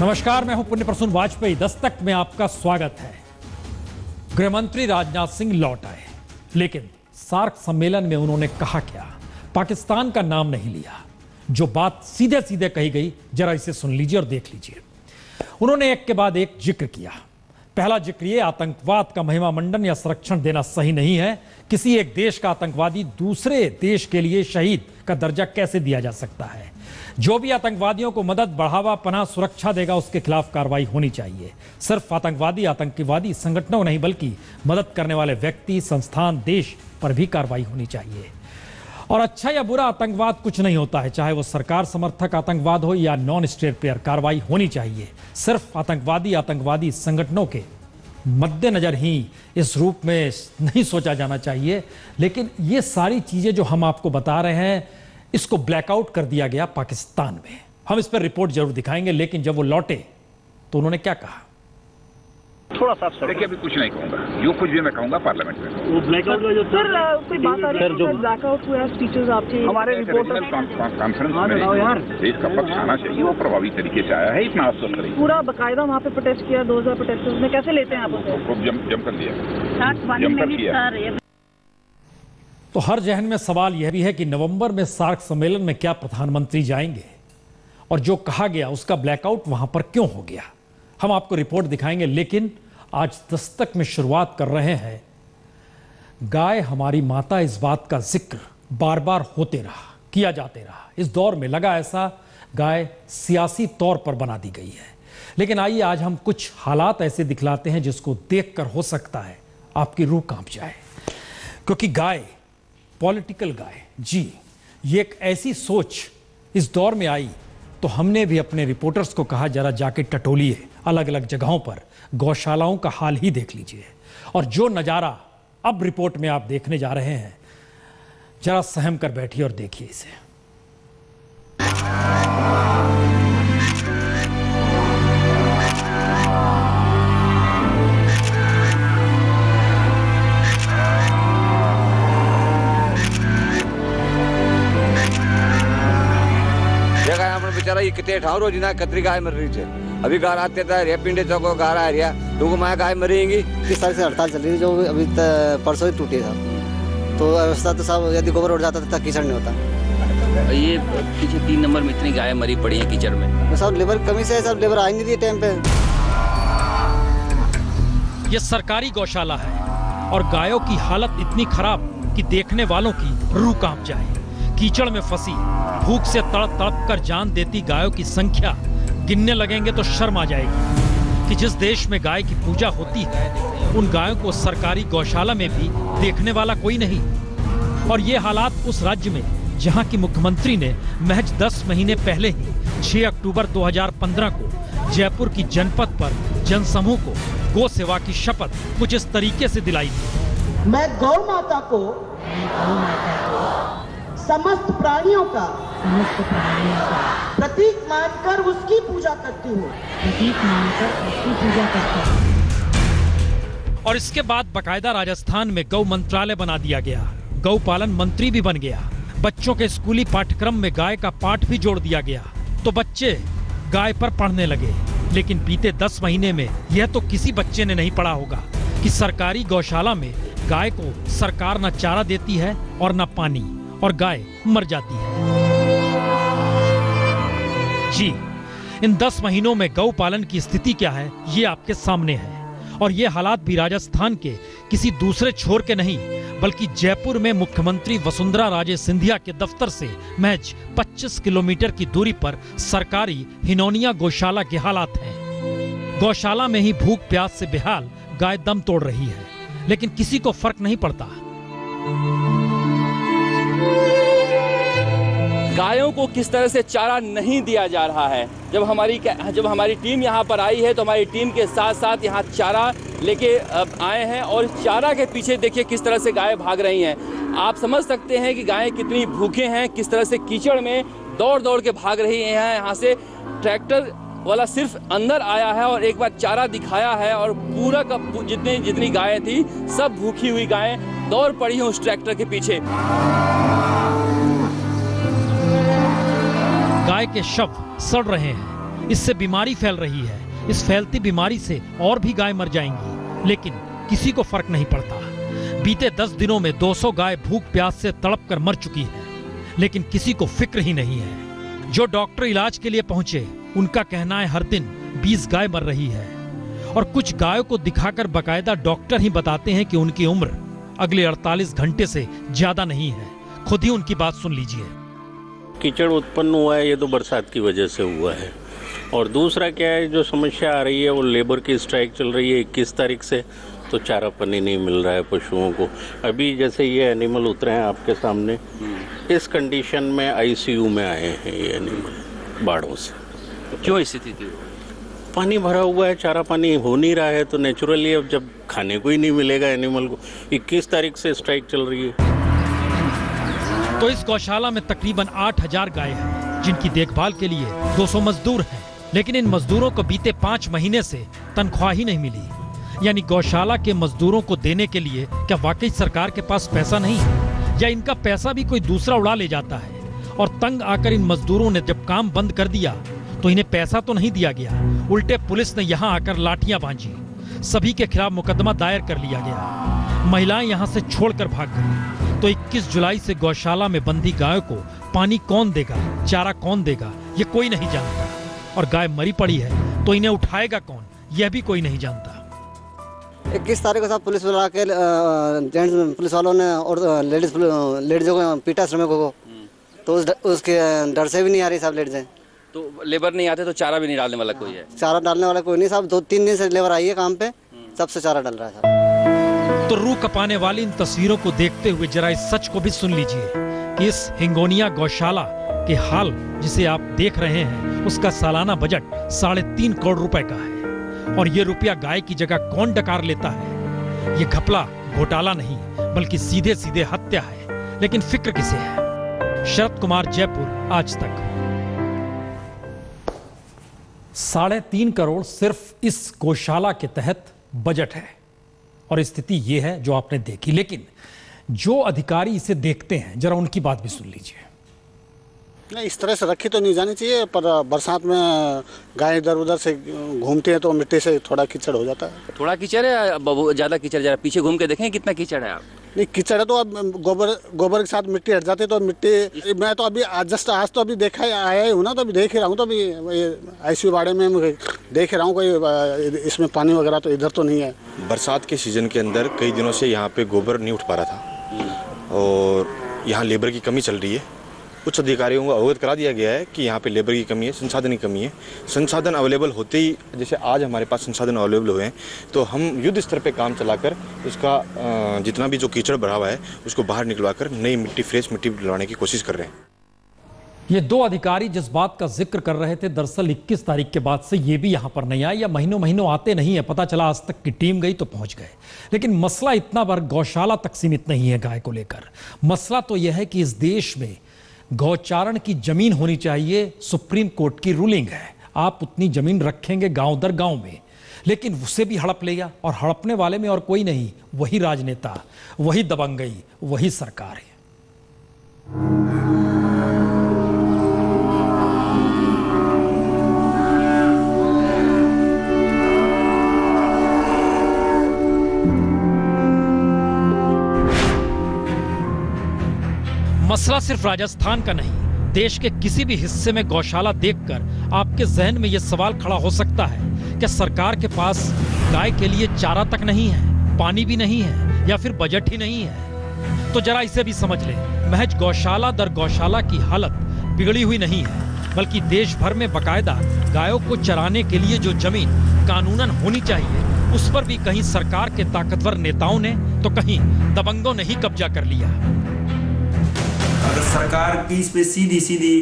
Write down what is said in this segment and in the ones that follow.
नमस्कार, मैं हूँ पुण्य प्रसून वाजपेयी। दस्तक में आपका स्वागत है। गृहमंत्री राजनाथ सिंह लौट आए, लेकिन सार्क सम्मेलन में उन्होंने कहा क्या? पाकिस्तान का नाम नहीं लिया। जो बात सीधे सीधे कही गई, जरा इसे सुन लीजिए और देख लीजिए। उन्होंने एक के बाद एक ज़िक्र किया। पहला ज़िक्र ये, आतंकवाद का महिमा मंडन या संरक्षण देना सही नहीं है। किसी एक देश का आतंकवादी दूसरे देश के लिए शहीद का दर्जा कैसे दिया जा सकता है? जो भी आतंकवादियों को मदद, बढ़ावा, पनाह, सुरक्षा देगा, उसके खिलाफ कार्रवाई होनी चाहिए। सिर्फ़ आतंकवादी आतंकवादी संगठनों नहीं, बल्कि मदद करने वाले व्यक्ति, संस्थान, देश पर भी कार्रवाई होनी चाहिए। और अच्छा या बुरा आतंकवाद कुछ नहीं होता है, चाहे वो सरकार समर्थक आतंकवाद हो या नॉन स्टेट प्लेयर कार्रवाई होनी चाहिए। सिर्फ़ आतंकवादी आतंकवादी संगठनों के मद्देनजर ही इस रूप में नहीं सोचा जाना चाहिए। लेकिन ये सारी चीज़ें जो हम आपको बता रहे हैं इसको ब्लैकआउट कर दिया गया पाकिस्तान में। हम इस पर रिपोर्ट ज़रूर दिखाएँगे लेकिन जब वो लौटे तो उन्होंने क्या कहा? थोड़ा सा देखिए अभी कुछ नहीं कहूँगा। जो कुछ भी मैं कहूँगा पार्लियामेंट में। वो ब्लैकआउट का जो सर कोई बात आ रही है जो- ब्लैकआउट हुआ स्पीचेस आपके हमारे reporter regional con- con- conference हाँ। में देश का पक्ष आना चाहिए वो प्रभावी तरीके से आया है इतना आश्वस्त रही पूरा बकायदा वहाँ पे प्रोटेस्ट किया 2000 प्रोटेस्टर्स में कैसे लेते हैं आप उसे? खूब जम जम लिया साठ वाली जम कर में भी किया। तो हर जहन में सवाल यह भी है कि नवंबर में सार्क सम्मेलन में क्या प्रधानमंत्री जाएँगे? और जो कहा गया, उसका ब्लैकआउट वहाँ पर क्यों हो गया? हम आपको रिपोर्ट दिखाएँगे, लेकिन आज दस्तक में शुरुआत कर रहे हैं। गाय हमारी माता इस बात का ज़िक्र बार बार होते रहा, किया जाते रहा। इस दौर में लगा ऐसा गाय सियासी तौर पर बना दी गई है। लेकिन आइए आज हम कुछ हालात ऐसे दिखलाते हैं जिसको देखकर हो सकता है आपकी रूह काँप जाए। क्योंकि गाय पॉलिटिकल गाय जी। ये एक ऐसी सोच इस दौर में आई तो हमने भी अपने रिपोर्टर्स को कहा, जरा जाके टटोलिए अलग अलग जगहों पर। गौशालाओं का हाल ही देख लीजिए। और जो नज़ारा अब रिपोर्ट में आप देखने जा रहे हैं, जरा सहम कर बैठिए और देखिए इसे। बेचारा ये कितने ठाव रोज ना कतरी गाय मर रही थी अभी गार आते था रे पिंडे चौक गार आ रहा तुमको माया गाय मरेंगी। किस तारीख से हड़ताल चल रही है जो अभी परसों ही टूटी था। तो व्यवस्था तो सब यदि गोबर उड़ जाता तो कीचड़ नहीं होता। ये पीछे तीन नंबर में इतनी गायें मरी पड़ी हैं कीचड़ में। तो सब लेबर कमी से है, सब लेबर आ ही नहीं रही टाइम पे। ये सरकारी गौशाला है और गायों की हालत इतनी खराब कि देखने वालों की रूह काँप जाए कीचड़ में फंसी। भूख से तड़प तड़प कर जान देती गायों की संख्या। गिनने लगेंगे तो शर्म आ जाएगी कि जिस देश में गाय की पूजा होती है, उन गायों को सरकारी गौशाला में भी देखने वाला कोई नहीं। और ये हालात उस राज्य में, जहाँ की मुख्यमंत्री ने महज 10 महीने पहले ही 6 अक्टूबर 2015 को जयपुर की जनपद पर जनसमूह को गो सेवा की शपथ कुछ इस तरीके से दिलाई थी। मैं गौ माता को समस्त प्राणियों का। समस्त प्राणियों का। प्रतीक मानकर उसकी पूजा करती हूँ। प्रतीक मानकर उसकी पूजा करती हूँ। और इसके बाद बकायदा राजस्थान में गौ मंत्रालय बना दिया गया। गौ पालन मंत्री भी बन गया। बच्चों के स्कूली पाठ्यक्रम में गाय का पाठ भी जोड़ दिया गया। तो बच्चे गाय पर पढ़ने लगे। लेकिन बीते दस महीने में यह तो किसी बच्चे ने नहीं पढ़ा होगा कि सरकारी गौशाला में गाय को सरकार न चारा देती है और न पानी। और गाय मर जाती है। जी, इन दस महीनों में गौ पालन की स्थिति क्या है, ये आपके सामने है। और ये हालात भी राजस्थान के किसी दूसरे छोर के नहीं, बल्कि जयपुर में मुख्यमंत्री वसुंधरा राजे सिंधिया के दफ्तर से महज 25 किलोमीटर की दूरी पर सरकारी हिनोनिया गौशाला के हालात हैं। गौशाला में ही भूख प्यास से बेहाल गाय दम तोड़ रही है, लेकिन किसी को फ़र्क नहीं पड़ता। गायों को किस तरह से चारा नहीं दिया जा रहा है? जब हमारी जब हमारी टीम यहाँ पर आई है तो हमारी टीम के साथ साथ यहाँ चारा लेके आए हैं और चारा के पीछे देखिए किस तरह से गायें भाग रही हैं। आप समझ सकते हैं कि गायें कितनी भूखे हैं, किस तरह से कीचड़ में दौड़ दौड़ के भाग रही हैं। यहाँ से ट्रैक्टर वाला सिर्फ़ अंदर आया है और एक बार चारा दिखाया है और पूरा का जितनी जितनी गायें थी, सब भूखी हुई गायें दौड़ पड़ी हैं उस ट्रैक्टर के पीछे। गाय के शव सड़ रहे हैं। इससे बीमारी फैल रही है। इस फैलती बीमारी से और भी गाय मर जाएँगी। लेकिन किसी को फ़र्क नहीं पड़ता। बीते दस दिनों में 200 गाय भूख प्यास से तड़प कर मर चुकी है। लेकिन किसी को फ़िक्र ही नहीं है। जो डॉक्टर इलाज के लिए पहुँचे, उनका कहना है हर दिन 20 गाय मर रही है। और कुछ गायों को दिखाकर बकायदा डॉक्टर ही बताते हैं कि उनकी उम्र अगले 48 घंटे से ज़्यादा नहीं है। खुद ही उनकी बात सुन लीजिए। कीचड़ उत्पन्न हुआ है ये तो बरसात की वजह से हुआ है। और दूसरा क्या है जो समस्या आ रही है वो लेबर की स्ट्राइक चल रही है इक्कीस तारीख से तो चारा पानी नहीं मिल रहा है पशुओं को। अभी जैसे ये एनिमल उतरे हैं आपके सामने इस कंडीशन में आईसीयू में आए हैं ये एनिमल बाढ़ों से। क्यों स्थिति थी? पानी भरा हुआ है चारा पानी हो नहीं रहा है तो नेचुरली अब जब खाने को ही नहीं मिलेगा एनिमल को 21 तारीख से स्ट्राइक चल रही है। तो इस गौशाला में तकरीबन 8000 गाय हैं, जिनकी देखभाल के लिए 200 मजदूर हैं, लेकिन इन मजदूरों को बीते पाँच महीने से तनख्वाह ही नहीं मिली। यानी गौशाला के मजदूरों को देने के लिए क्या वाकई सरकार के पास पैसा नहीं? है या इनका पैसा भी कोई दूसरा उड़ा ले जाता है? और तंग आकर इन मजदूरों ने जब काम बंद कर दिया तो इन्हें पैसा तो नहीं दिया गया। उल्टे पुलिस ने यहाँ आकर लाठियाँ बांधी सभी के खिलाफ मुकदमा दायर कर लिया गया। महिलाएँ यहाँ से छोड़कर भाग गई। तो 21 जुलाई से गौशाला में बंदी गायों को पानी कौन देगा चारा कौन देगा ये कोई नहीं जानता। और गाय मरी पड़ी है तो इन्हें उठाएगा कौन यह भी कोई नहीं जानता। इक्कीस तारीख को सब पुलिस बुला के जेंट्स पुलिस वालों ने और लेडीज़ लेडीजों को पीटा श्रमिकों को तो उस उसके डर से भी नहीं आ रही सब लेडीजें। तो लेबर नहीं आते तो चारा भी नहीं डालने वाला कोई है? चारा डालने वाला कोई नहीं साहब दो तीन दिन से लेबर आई है काम पे सबसे चारा डाल रहा है साहब तो रूह कपाने वाली इन तस्वीरों को देखते हुए जरा इस सच को भी सुन लीजिए कि इस हिंगोनिया गौशाला के हाल जिसे आप देख रहे हैं, उसका सालाना बजट साढ़े तीन करोड़ रुपए का है। और ये रुपया गाय की जगह कौन डकार लेता है? ये घपला घोटाला नहीं, बल्कि सीधे सीधे हत्या है। लेकिन फ़िक्र किसे है? शरद कुमार जयपुर, आज तक। साढ़े तीन करोड़ सिर्फ़ इस गौशाला के तहत बजट है। और स्थिति यह है जो आपने देखी। लेकिन जो अधिकारी इसे देखते हैं, जरा उनकी बात भी सुन लीजिए। नहीं इस तरह से रखी तो नहीं जानी चाहिए पर बरसात में गाय इधर उधर से घूमती है तो मिट्टी से थोड़ा कीचड़ हो जाता है। थोड़ा कीचड़ है ज़्यादा कीचड़ जरा पीछे घूम के देखें कितना कीचड़ है आप। नहीं कीचड़ है तो अब गोबर गोबर के साथ मिट्टी हट जाती है तो मिट्टी मैं तो अभी जस्ट आज तो अभी देखा ही आया ही हूँ ना तो अभी देख ही रहा हूँ तो अभी आई बाड़े में देख रहा हूँ कोई इसमें पानी वगैरह तो इधर तो नहीं है। बरसात के सीज़न के अंदर कई दिनों से यहाँ पे गोबर नहीं उठ पा रहा था। और यहाँ लेबर की कमी चल रही है उच्च अधिकारियों को अवगत करा दिया गया है कि यहाँ पे लेबर की कमी है, संसाधन की कमी है। संसाधन अवेलेबल होते ही, जैसे आज हमारे पास संसाधन अवेलेबल हुए हैं तो हम युद्ध स्तर पे काम चलाकर उसका जितना भी जो कीचड़ भरा हुआ है, उसको बाहर निकलवा कर नई मिट्टी फ्रेश मिट्टी लाने की कोशिश कर रहे हैं। ये दो अधिकारी जिस बात का ज़िक्र कर रहे थे, दरअसल 21 तारीख के बाद से ये भी यहाँ पर नहीं आए या महीनों महीनों आते नहीं है, पता चला आज तक की टीम गई तो पहुँच गए। लेकिन मसला इतना बार गौशाला तक सीमित नहीं है गाय को लेकर। मसला तो यह है कि इस देश में गौचारण की ज़मीन होनी चाहिए, सुप्रीम कोर्ट की रूलिंग है। आप उतनी ज़मीन रखेंगे गाँव दर गाँव में। लेकिन उसे भी हड़प लिया और हड़पने वाले में और कोई नहीं, वही राजनेता, वही दबंगई, वही सरकार है। मसला सिर्फ़ राजस्थान का नहीं, देश के किसी भी हिस्से में गौशाला देखकर आपके जहन में यह सवाल खड़ा हो सकता है कि सरकार के पास गाय के लिए चारा तक नहीं है, पानी भी नहीं है, या फिर बजट ही नहीं है? तो जरा इसे भी समझ ले। महज गौशाला दर गौशाला की हालत बिगड़ी हुई नहीं है, बल्कि देश भर में बकायदा गायों को चराने के लिए जो ज़मीन कानूनन होनी चाहिए, उस पर भी कहीं सरकार के ताकतवर नेताओं ने तो कहीं दबंगों ने ही कब्जा कर लिया। सरकार की इस पे सीधी सीधी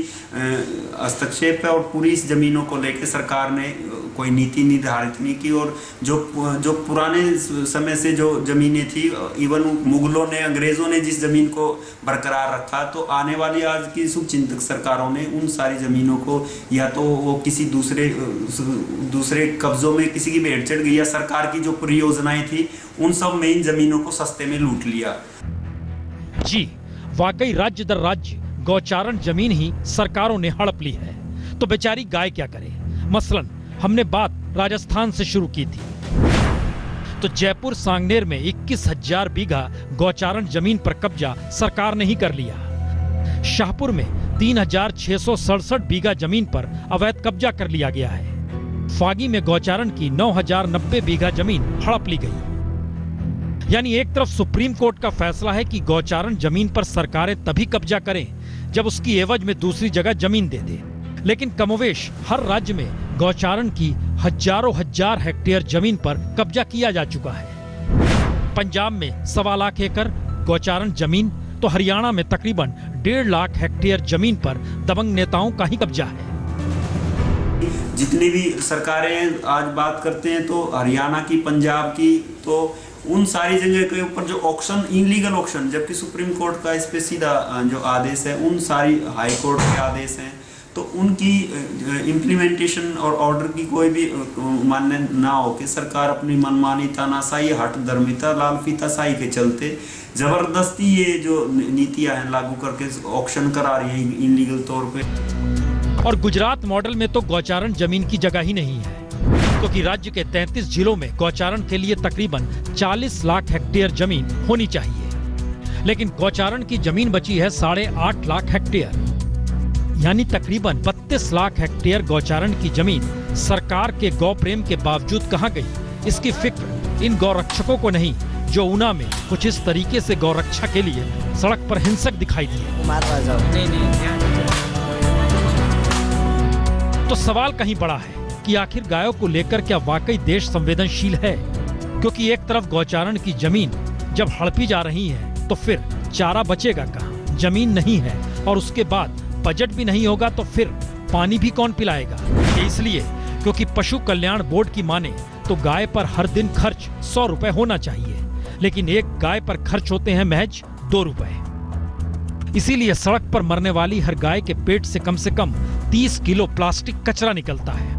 हस्तक्षेप है और पूरी इस जमीनों को लेकर सरकार ने कोई नीति निर्धारित नहीं की और जो जो पुराने समय से जो जमीनें थी इवन मुगलों ने, अंग्रेज़ों ने जिस ज़मीन को बरकरार रखा तो आने वाली आज की शुभचिंतक सरकारों ने उन सारी जमीनों को या तो वो किसी दूसरे दूसरे कब्जों में किसी की भेंट चढ़ गई या सरकार की जो परियोजनाएँ थी, उन सब में इन जमीनों को सस्ते में लूट लिया। जी। वाकई राज्य दर राज्य, गौचारण ज़मीन ही सरकारों ने हड़प ली है। तो बेचारी गाय क्या करे? मसलन, हमने बात राजस्थान से शुरू की थी। तो जयपुर सांगनेर में इक्कीस हज़ार बीघा गौचारण ज़मीन पर कब्जा सरकार ने ही कर लिया। शाहपुर में तीन हज़ार छह सौ सड़सठ बीघा ज़मीन पर अवैध कब्जा कर लिया गया है। फागी में गौचारण की नौ हज़ार नब्बे बीघा ज़मीन हड़प ली गई। यानी एक तरफ़ सुप्रीम कोर्ट का फैसला है कि गौचारण ज़मीन पर सरकारें तभी कब्जा करें जब उसकी एवज में दूसरी जगह ज़मीन दे दे। लेकिन कमोवेश, हर राज्य में गौचारण की हज़ारों हज़ार हेक्टेयर ज़मीन पर कब्जा किया जा चुका है। पंजाब में सवा लाख एकड़ गौचारण ज़मीन तो हरियाणा में तकरीबन डेढ़ लाख हेक्टेयर ज़मीन पर दबंग नेताओं का ही कब्जा है। जितनी भी सरकारें आज बात करते हैं तो हरियाणा की, पंजाब की तो उन सारी जगह के ऊपर जो ऑक्शन इनलीगल ऑक्शन जबकि सुप्रीम कोर्ट का इस पे सीधा जो आदेश है, उन सारी हाई कोर्ट के आदेश हैं। तो उनकी इम्प्लीमेंटेशन और ऑर्डर की कोई भी मान्य ना हो कि सरकार अपनी मनमानी, तानाशाही हट धर्मिता लाल फीताशाही के चलते ज़बरदस्ती ये जो नीतियाँ हैं लागू करके ऑक्शन करा रही हैं इनलीगल तौर पे। और गुजरात मॉडल में तो गौचारण ज़मीन की जगह ही नहीं है। क्योंकि राज्य के 33 जिलों में गौचारण के लिए तकरीबन 40 लाख हेक्टेयर ज़मीन होनी चाहिए। लेकिन गौचारण की ज़मीन बची है साढ़े आठ लाख हेक्टेयर। यानी तकरीबन 32 लाख हेक्टेयर गौचारण की ज़मीन सरकार के गौ प्रेम के बावजूद कहाँ गई? इसकी फ़िक्र इन गौरक्षकों को नहीं जो ऊना में कुछ इस तरीके से गौरक्षा के लिए सड़क पर हिंसक दिखाई दिए। तो सवाल कहीं बड़ा है कि आखिर गायों को लेकर क्या वाकई देश संवेदनशील है? क्योंकि एक तरफ़ गौचारण की ज़मीन जब हड़पी जा रही है तो फिर चारा बचेगा कहाँ? ज़मीन नहीं है और उसके बाद बजट भी नहीं होगा तो फिर पानी भी कौन पिलाएगा? इसलिए क्योंकि पशु कल्याण बोर्ड की माने तो गाय पर हर दिन खर्च सौ रुपए होना चाहिए। लेकिन एक गाय पर खर्च होते हैं महज दो रुपए। इसीलिए सड़क पर मरने वाली हर गाय के पेट से कम से कम 30 किलो प्लास्टिक कचरा निकलता है।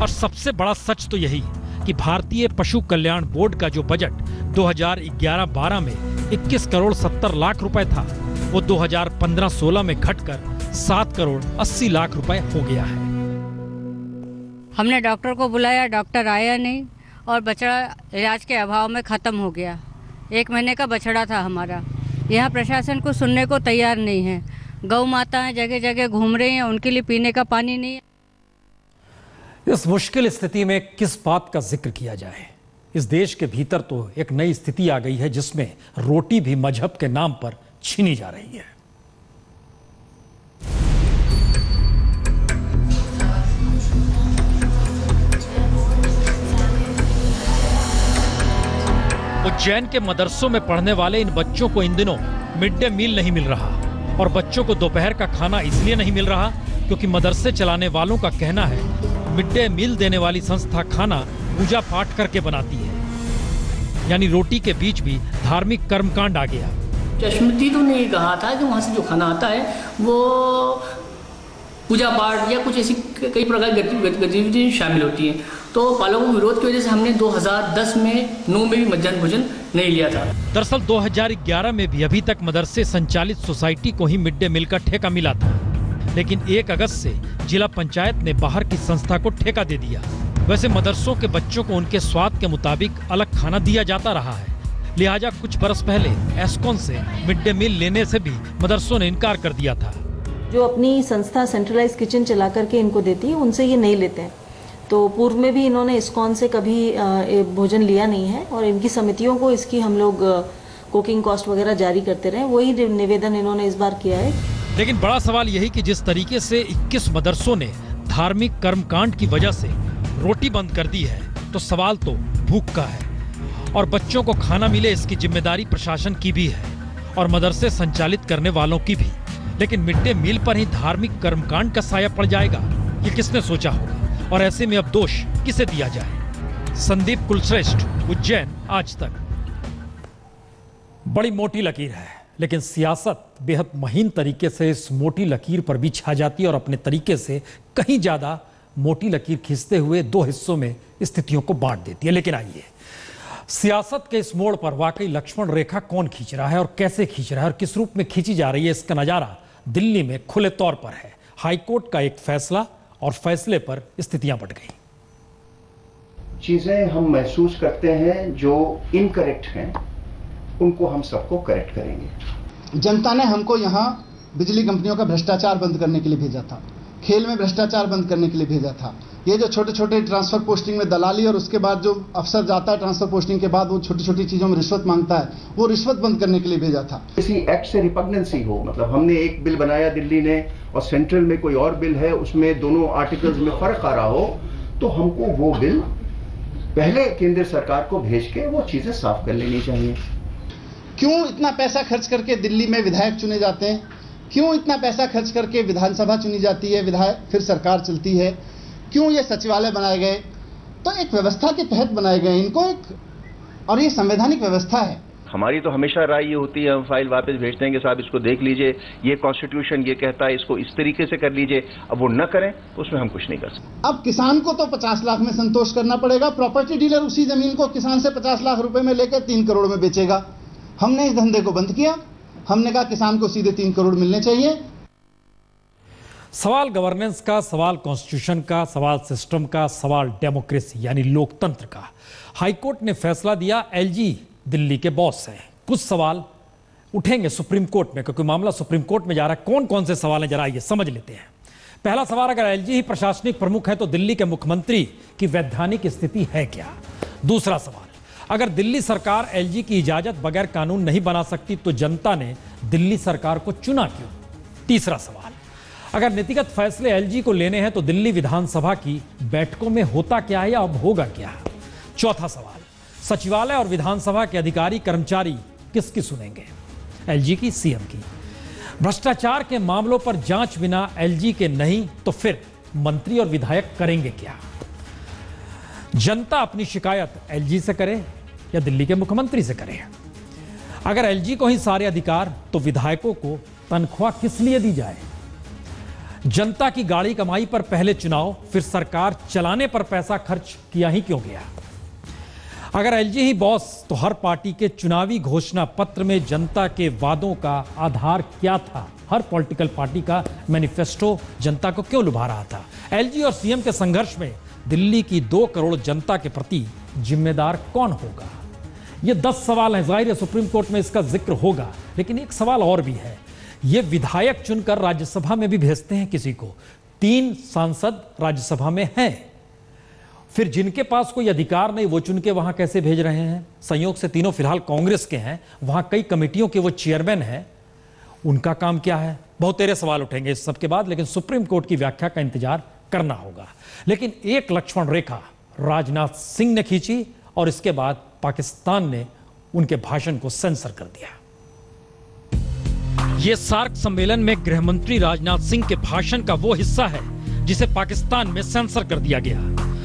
और सबसे बड़ा सच तो यही कि भारतीय पशु कल्याण बोर्ड का जो बजट 2011-12 में 21 करोड़ 70 लाख रुपए था, वो 2015-16 में घटकर 7 करोड़ 80 लाख रुपए हो गया है। हमने डॉक्टर को बुलाया, डॉक्टर आया नहीं और बछड़ा इलाज के अभाव में ख़त्म हो गया। एक महीने का बछड़ा था हमारा। यहाँ प्रशासन को सुनने को तैयार नहीं है। गौ माताएँ जगह जगह घूम रही हैं, उनके लिए पीने का पानी नहीं है। इस मुश्किल स्थिति में किस बात का ज़िक्र किया जाए? इस देश के भीतर तो एक नई स्थिति आ गई है जिसमें रोटी भी मज़हब के नाम पर छीनी जा रही है। उज्जैन के मदरसों में पढ़ने वाले इन बच्चों को इन दिनों मिड डे मील नहीं मिल रहा और बच्चों को दोपहर का खाना इसलिए नहीं मिल रहा क्योंकि मदरसे चलाने वालों का कहना है मिड डे मील देने वाली संस्था खाना पूजा पाठ करके बनाती है। यानी रोटी के बीच भी धार्मिक कर्मकांड आ गया। चश्मदीदों ने ये कहा था कि वहाँ से जो खाना आता है वो पूजा पाठ या कुछ ऐसी कई प्रकार की गतिविधि शामिल होती हैं। तो पालकों के विरोध की वजह से हमने 2010 में नौ में भी मध्यान्ह भोजन नहीं लिया था। दरअसल 2011 में भी अभी तक मदरसे संचालित सोसाइटी को ही मिड डे मील का ठेका मिला था। लेकिन 1 अगस्त से जिला पंचायत ने बाहर की संस्था को ठेका दे दिया। वैसे मदरसों के बच्चों को उनके स्वाद के मुताबिक अलग खाना दिया जाता रहा है। लिहाजा कुछ बरस पहले एस्कॉन से मिड डे मील लेने से भी मदरसों ने इनकार कर दिया था। जो अपनी संस्था सेंट्रलाइज किचन चला करके इनको देती है, उनसे ये नहीं लेते हैं। तो पूर्व में भी इन्होंने इस्कॉन से कभी भोजन लिया नहीं है और इनकी समितियों को इसकी हम लोग कुकिंग कॉस्ट वगैरह जारी करते रहे। वही निवेदन इन्होंने इस बार किया है लेकिन बड़ा सवाल यही कि जिस तरीके से 21 मदरसों ने धार्मिक कर्मकांड की वजह से रोटी बंद कर दी है तो सवाल तो भूख का है। और बच्चों को खाना मिले इसकी ज़िम्मेदारी प्रशासन की भी है और मदरसे संचालित करने वालों की भी। लेकिन मिड डे मील पर ही धार्मिक कर्मकांड का साया पड़ जाएगा, ये किसने सोचा होगा? और ऐसे में अब दोष किसे दिया जाए? संदीप कुलश्रेष्ठ, उज्जैन, आज तक। बड़ी मोटी लकीर है। लेकिन सियासत बेहद महीन तरीके से इस मोटी लकीर पर भी छा जाती है और अपने तरीके से कहीं ज़्यादा मोटी लकीर खींचते हुए दो हिस्सों में स्थितियों को बांट देती है। लेकिन आइए, सियासत के इस मोड़ पर वाकई लक्ष्मण रेखा कौन खींच रहा है और कैसे खींच रहा है और किस रूप में खींची जा रही है, इसका नज़ारा दिल्ली में खुले तौर पर है। हाईकोर्ट का एक फैसला और फैसले पर स्थितियाँ बढ़ गई। चीज़ें हम महसूस करते हैं जो इनकरेक्ट हैं। उनको हम सबको करेक्ट करेंगे। जनता ने हमको यहाँ बिजली कंपनियों का भ्रष्टाचार बंद करने के लिए भेजा था खेल में भ्रष्टाचार बंद करने के लिए भेजा था। ये जो छोटे छोटे ट्रांसफ़र पोस्टिंग में दलाली और उसके बाद जो अफसर जाता है ट्रांसफ़र पोस्टिंग के बाद वो छोटी छोटी चीज़ों में रिश्वत माँगता है वो रिश्वत बंद करने के लिए भेजा था। किसी एक्ट से रिपग्नेंसी हो मतलब हमने एक बिल बनाया दिल्ली ने और सेंट्रल में कोई और बिल है उसमें दोनों आर्टिकल्स में फ़र्क आ रहा हो तो हमको वो बिल पहले केंद्र सरकार को भेज के वो चीज़ें साफ़ कर लेनी चाहिए। क्यों इतना पैसा खर्च करके दिल्ली में विधायक चुने जाते हैं? क्यों इतना पैसा खर्च करके विधानसभा चुनी जाती है? विधायक फिर सरकार चलती है। क्यों ये सचिवालय बनाए गए? तो एक व्यवस्था के तहत बनाए गए इनको एक और ये संवैधानिक व्यवस्था है। हमारी तो हमेशा राय ये होती है हम फ़ाइल वापस भेजते हैं कि साहब इसको देख लीजिए ये कॉन्स्टिट्यूशन ये कहता है इसको इस तरीके से कर लीजिए अब वो न करें तो उसमें हम कुछ नहीं कर सकते। अब किसान को तो 50 लाख में संतोष करना पड़ेगा प्रॉपर्टी डीलर उसी ज़मीन को किसान से 50 लाख रुपए में लेकर तीन करोड़ में बेचेगा। हमने इस धंधे को बंद किया। हमने कहा किसान को सीधे तीन करोड़ मिलने चाहिए। सवाल गवर्नेंस का, सवाल कॉन्स्टिट्यूशन का, सवाल सिस्टम का, सवाल डेमोक्रेसी यानी लोकतंत्र का। हाईकोर्ट ने फैसला दिया एलजी दिल्ली के बॉस हैं। कुछ सवाल उठेंगे सुप्रीम कोर्ट में, क्योंकि मामला सुप्रीम कोर्ट में जा रहा है। कौन कौन से सवाल हैं, जरा आइए समझ लेते हैं। पहला सवाल, अगर एलजी ही प्रशासनिक प्रमुख है तो दिल्ली के मुख्यमंत्री की वैधानिक स्थिति है क्या? दूसरा सवाल अगर दिल्ली सरकार एलजी की इजाज़त बगैर कानून नहीं बना सकती तो जनता ने दिल्ली सरकार को चुना क्यों? तीसरा सवाल। अगर नीतिगत फैसले एलजी को लेने हैं तो दिल्ली विधानसभा की बैठकों में होता क्या है या अब होगा क्या? चौथा सवाल। सचिवालय और विधानसभा के अधिकारी, कर्मचारी किसकी सुनेंगे? एलजी की सीएम की। भ्रष्टाचार के मामलों पर जाँच बिना एलजी के नहीं तो फिर मंत्री और विधायक करेंगे क्या? जनता अपनी शिकायत एलजी से करे या दिल्ली के मुख्यमंत्री से करें अगर एलजी को ही सारे अधिकार तो विधायकों को तनख्वाह किस लिए दी जाए? जनता की गाड़ी कमाई पर पहले चुनाव, फिर सरकार चलाने पर पैसा खर्च किया ही क्यों गया? अगर एलजी ही बॉस तो हर पार्टी के चुनावी घोषणा पत्र में जनता के वादों का आधार क्या था? हर पॉलिटिकल पार्टी का मैनिफेस्टो जनता को क्यों लुभा रहा था? एलजी और सीएम के संघर्ष में दिल्ली की दो करोड़ जनता के प्रति जिम्मेदार कौन होगा? ये दस सवाल हैं। ज़ाहिर है सुप्रीम कोर्ट में इसका ज़िक्र होगा, लेकिन एक सवाल और भी है। ये विधायक चुनकर राज्यसभा में भी भेजते हैं किसी को। तीन सांसद राज्यसभा में हैं। फिर जिनके पास कोई अधिकार नहीं, वो चुन के वहाँ कैसे भेज रहे हैं? संयोग से तीनों फ़िलहाल कांग्रेस के हैं। वहाँ कई कमेटियों के वो चेयरमैन हैं। उनका काम क्या है? बहुत तेरे सवाल उठेंगे इस सबके बाद, लेकिन सुप्रीम कोर्ट की व्याख्या का इंतज़ार करना होगा। लेकिन एक लक्ष्मण रेखा राजनाथ सिंह ने खींची और इसके बाद पाकिस्तान ने उनके भाषण को सेंसर कर दिया। यह सार्क सम्मेलन में गृहमंत्री राजनाथ सिंह के भाषण का वो हिस्सा है, जिसे पाकिस्तान में सेंसर कर दिया गया।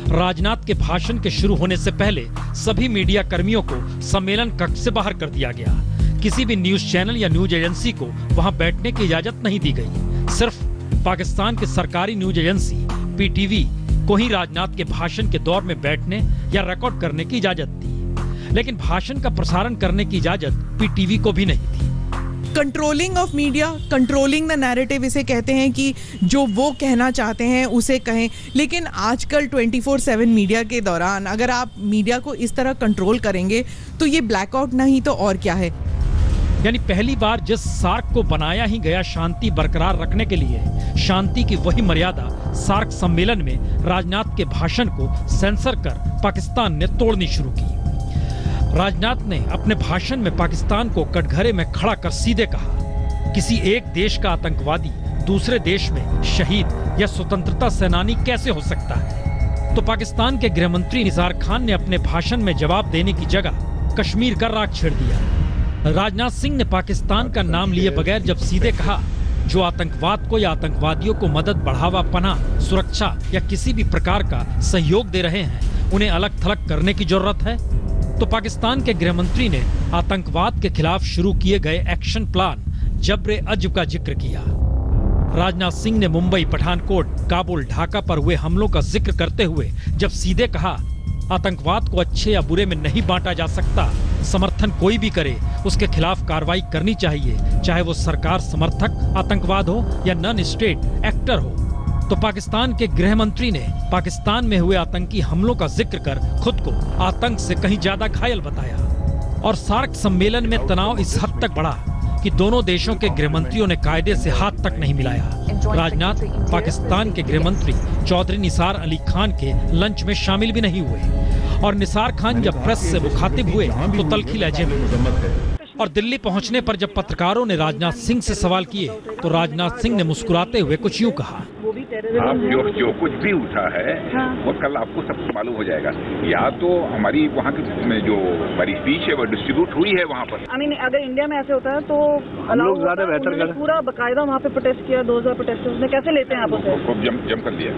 राजनाथ के भाषण के शुरू होने से पहले सभी मीडिया कर्मियों को सम्मेलन कक्ष से बाहर कर दिया गया। किसी भी न्यूज़ चैनल या न्यूज़ एजेंसी को वहाँ बैठने की इजाज़त नहीं दी गई। सिर्फ़ पाकिस्तान की सरकारी न्यूज़ एजेंसी, पीटीवी को ही राजनाथ के भाषण के दौर में बैठने या रिकॉर्ड करने की इजाज़त थी लेकिन भाषण का प्रसारण करने की इजाज़त पीटीवी को भी नहीं थी। Controlling of media controlling the narrative इसे कहते हैं कि जो वो कहना चाहते हैं उसे कहें। लेकिन आजकल 24/7 मीडिया के दौरान अगर आप मीडिया को इस तरह कंट्रोल करेंगे तो ये ब्लैकआउट नहीं तो और क्या है? यानी पहली बार जिस सार्क को बनाया ही गया शांति बरकरार रखने के लिए शांति की वही मर्यादा सार्क सम्मेलन में राजनाथ के भाषण को सेंसर कर पाकिस्तान ने तोड़नी शुरू की। राजनाथ ने अपने भाषण में पाकिस्तान को कटघरे में खड़ा कर सीधे कहा, किसी एक देश का आतंकवादी दूसरे देश में शहीद या स्वतंत्रता सेनानी कैसे हो सकता है? तो पाकिस्तान के गृह मंत्री निजार खान ने अपने भाषण में जवाब देने की जगह कश्मीर का राग छेड़ दिया। राजनाथ सिंह ने पाकिस्तान का नाम लिए बगैर जब सीधे कहा, जो आतंकवाद को या आतंकवादियों को मदद, बढ़ावा, पनाह, सुरक्षा या किसी भी प्रकार का सहयोग दे रहे हैं, उन्हें अलग थलग करने की ज़रूरत है? तो पाकिस्तान के गृह मंत्री ने आतंकवाद के खिलाफ शुरू किए गए एक्शन प्लान जबरे अजब का ज़िक्र किया। राजनाथ सिंह ने मुंबई पठानकोट, काबुल, ढाका पर हुए हमलों का ज़िक्र करते हुए जब सीधे कहा, आतंकवाद को अच्छे या बुरे में नहीं बांटा जा सकता। समर्थन कोई भी करे, उसके खिलाफ कार्रवाई करनी चाहिए, चाहे वो सरकार समर्थक आतंकवाद हो या नन स्टेट एक्टर हो। तो पाकिस्तान के गृह मंत्री ने पाकिस्तान में हुए आतंकी हमलों का ज़िक्र कर खुद को आतंक से कहीं ज़्यादा घायल बताया। और सार्क सम्मेलन में तनाव इस हद तक बढ़ा कि दोनों देशों के गृह मंत्रियों ने कायदे से हाथ तक नहीं मिलाया। राजनाथ पाकिस्तान के गृह मंत्री चौधरी निसार अली खान के लंच में शामिल भी नहीं हुए। और निसार खान जब प्रेस से मुखातिब हुए तो तलखी लहजे में और दिल्ली पहुँचने पर जब पत्रकारों ने राजनाथ सिंह से सवाल किए तो राजनाथ सिंह ने मुस्कुराते हुए कुछ यूँ कहा। आप जो जो कुछ भी उठा है वो कल आपको सब मालूम हो जाएगा। या तो हमारी वहाँ की जो हमारी स्पीच है वो डिस्ट्रीब्यूट हुई है वहाँ पर। आई मीन अगर इंडिया में ऐसे होता है तो हम लोग ज़्यादा बेहतर करें। पूरा बकायदा वहाँ पे प्रोटेस्ट किया दो हज़ार प्रोटेस्ट कैसे लेते हैं आप उसे? जम जम कर लिया।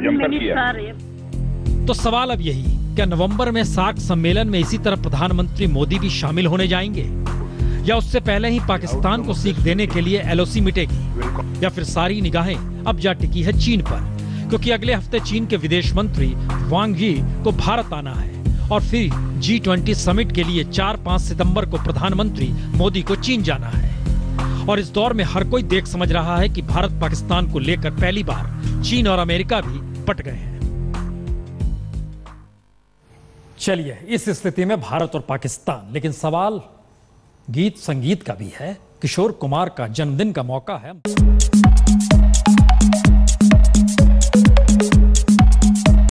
जम कर किया तो सवाल अब यही क्या नवंबर में सार्क सम्मेलन में इसी तरह प्रधानमंत्री मोदी भी शामिल होने जाएँगे? या उससे पहले ही पाकिस्तान को सीख देने के लिए एलओसी मिटेगी? या फिर सारी निगाहें अब जा टिकी है चीन पर? क्योंकि अगले हफ़्ते चीन के विदेश मंत्री वांग यी को भारत आना है। और फिर जी ट्वेंटी समिट के लिए चार पाँच सितंबर को प्रधानमंत्री मोदी को चीन जाना है। और इस दौर में हर कोई देख समझ रहा है कि भारत पाकिस्तान को लेकर पहली बार चीन और अमेरिका भी पट गए हैं। चलिए, इस स्थिति में भारत और पाकिस्तान, लेकिन सवाल गीत संगीत का भी है। किशोर कुमार का जन्मदिन का मौका है।